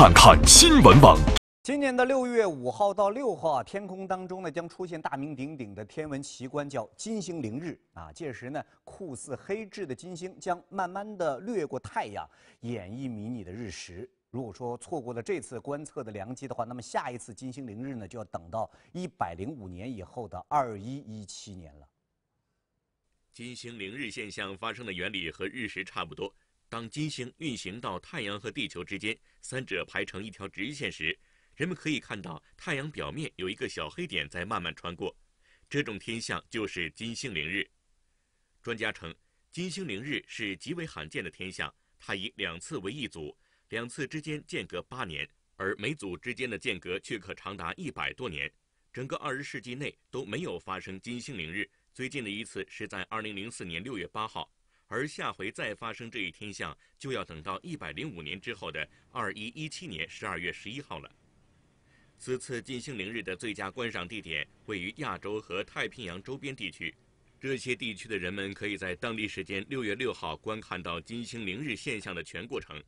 看看新闻网。今年的六月五号到六号啊，天空当中呢将出现大名鼎鼎的天文奇观，叫金星凌日啊。届时呢，酷似黑痣的金星将慢慢的掠过太阳，演绎迷你的日食。如果说错过了这次观测的良机的话，那么下一次金星凌日呢，就要等到一百零五年以后的二一一七年了。金星凌日现象发生的原理和日食差不多。当金星运行到太阳和地球之间，三者排成一条直线时，人们可以看到太阳表面有一个小黑点在慢慢穿过。这种天象就是金星凌日。专家称，金星凌日是极为罕见的天象，它以两次为一组，两次之间间隔八年，而每组之间的间隔却可长达一百多年。整个二十世纪内都没有发生金星凌日。最近的一次是在二零零四年六月八号，而下回再发生这一天象就要等到一百零五年之后的二一一七年十二月十一号了。此次金星凌日的最佳观赏地点位于亚洲和太平洋周边地区，这些地区的人们可以在当地时间六月六号观看到金星凌日现象的全过程。